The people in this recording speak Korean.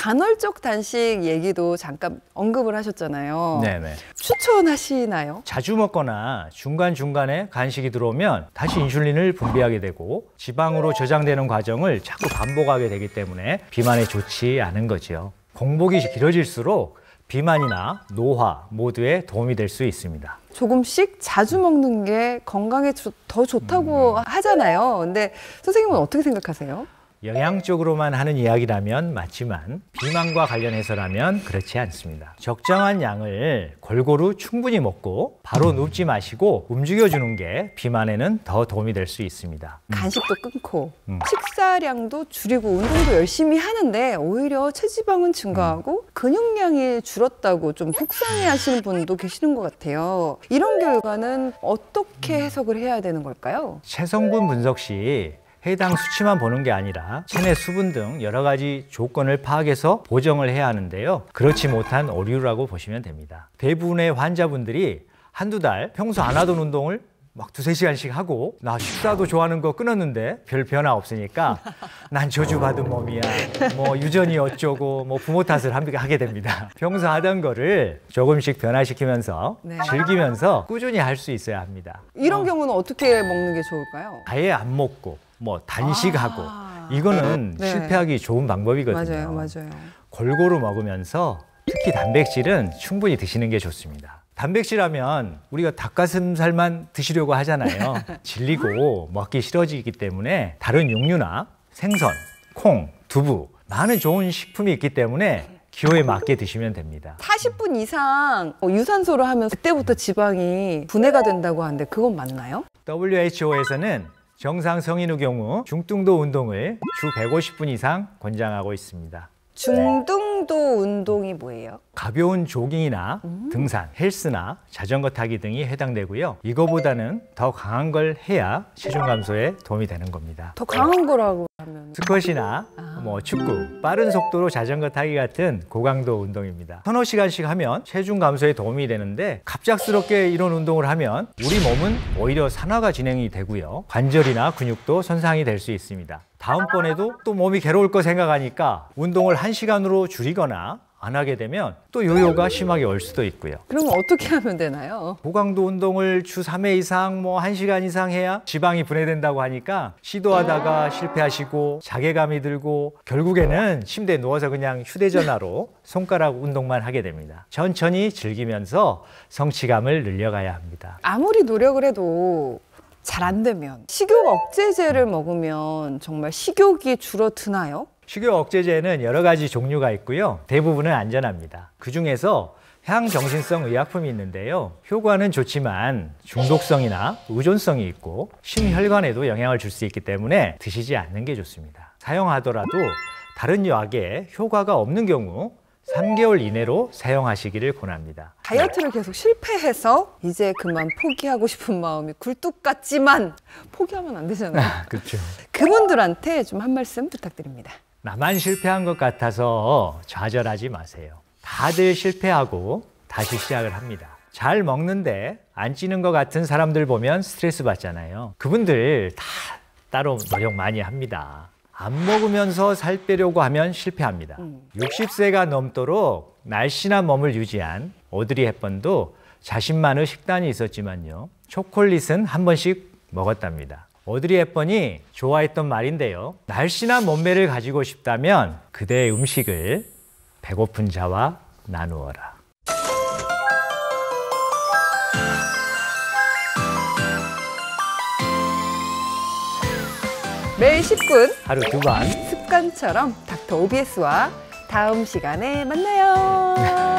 간헐적 단식 얘기도 잠깐 언급을 하셨잖아요. 네네. 추천하시나요? 자주 먹거나 중간중간에 간식이 들어오면 다시 인슐린을 분비하게 되고 지방으로 저장되는 과정을 자꾸 반복하게 되기 때문에 비만에 좋지 않은 거죠. 공복이 길어질수록 비만이나 노화 모두에 도움이 될 수 있습니다. 조금씩 자주 먹는 게 건강에 조- 더 좋다고 하잖아요. 근데 선생님은 어떻게 생각하세요? 영양적으로만 하는 이야기라면 맞지만 비만과 관련해서라면 그렇지 않습니다. 적정한 양을 골고루 충분히 먹고 바로 눕지 마시고 움직여주는 게 비만에는 더 도움이 될 수 있습니다. 간식도 끊고 음. 식사량도 줄이고 운동도 열심히 하는데 오히려 체지방은 증가하고 근육량이 줄었다고 좀 속상해 하시는 분도 계시는 것 같아요. 이런 결과는 어떻게 해석을 해야 되는 걸까요? 체성분 분석 시 해당 수치만 보는 게 아니라 체내 수분 등 여러 가지 조건을 파악해서 보정을 해야 하는데요. 그렇지 못한 오류라고 보시면 됩니다. 대부분의 환자분들이 한두 달 평소 안 하던 운동을 막 두세 시간씩 하고 나 식사도 좋아하는 거 끊었는데 별 변화 없으니까 난 저주받은 몸이야 뭐 유전이 어쩌고 뭐 부모 탓을 함- 하게 됩니다 평소 하던 거를 조금씩 변화시키면서 네. 즐기면서 꾸준히 할 수 있어야 합니다 이런 경우는 어떻게 먹는 게 좋을까요? 아예 안 먹고 뭐 단식하고 아. 이거는 네. 실패하기 좋은 방법이거든요. 맞아요, 맞아요. 골고루 먹으면서 특히 단백질은 충분히 드시는 게 좋습니다. 단백질 하면 우리가 닭가슴살만 드시려고 하잖아요. 질리고 먹기 싫어지기 때문에 다른 육류나 생선, 콩, 두부 많은 좋은 식품이 있기 때문에 기호에 맞게 드시면 됩니다. 40분 이상 어, 유산소를 하면 그때부터 지방이 분해가 된다고 하는데 그건 맞나요? WHO에서는 정상 성인의 경우 중등도 운동을 주 150분 이상 권장하고 있습니다. 중등도 운동이 뭐예요? 가벼운 조깅이나 등산, 헬스나 자전거 타기 등이 해당되고요. 이거보다는 더 강한 걸 해야 체중 감소에 도움이 되는 겁니다. 더 강한 거라고 하면 스쿼시나 뭐 축구, 빠른 속도로 자전거 타기 같은 고강도 운동입니다. 서너 시간씩 하면 체중 감소에 도움이 되는데 갑작스럽게 이런 운동을 하면 우리 몸은 오히려 산화가 진행이 되고요. 관절이나 근육도 손상이 될 수 있습니다. 다음번에도 또 몸이 괴로울 거 생각하니까 운동을 한시간으로 줄이거나 안 하게 되면 또 요요가 심하게 올 수도 있고요. 그러면 어떻게 하면 되나요? 고강도 운동을 주 3회 이상 뭐 1시간 이상 해야 지방이 분해된다고 하니까 시도하다가 실패하시고 자괴감이 들고 결국에는 침대에 누워서 그냥 휴대전화로 손가락 운동만 하게 됩니다. 천천히 즐기면서 성취감을 늘려가야 합니다. 아무리 노력을 해도 잘 안 되면 식욕 억제제를 먹으면 정말 식욕이 줄어드나요? 식욕 억제제는 여러 가지 종류가 있고요. 대부분은 안전합니다. 그 중에서 향정신성 의약품이 있는데요. 효과는 좋지만 중독성이나 의존성이 있고 심혈관에도 영향을 줄 수 있기 때문에 드시지 않는 게 좋습니다. 사용하더라도 다른 약에 효과가 없는 경우 3개월 이내로 사용하시기를 권합니다. 다이어트를 계속 실패해서 이제 그만 포기하고 싶은 마음이 굴뚝 같지만 포기하면 안 되잖아요. 그렇죠. 그분들한테 좀 한 말씀 부탁드립니다. 나만 실패한 것 같아서 좌절하지 마세요. 다들 실패하고 다시 시작을 합니다. 잘 먹는데 안 찌는 것 같은 사람들 보면 스트레스 받잖아요. 그분들 다 따로 노력 많이 합니다. 안 먹으면서 살 빼려고 하면 실패합니다. 60세가 넘도록 날씬한 몸을 유지한 오드리 헵번도 자신만의 식단이 있었지만요. 초콜릿은 한 번씩 먹었답니다. 오드리 헵번이 좋아했던 말인데요. 날씬한 몸매를 가지고 싶다면 그대의 음식을 배고픈 자와 나누어라. 매일 10분 하루 두 번. 습관처럼 닥터 OBS와 다음 시간에 만나요.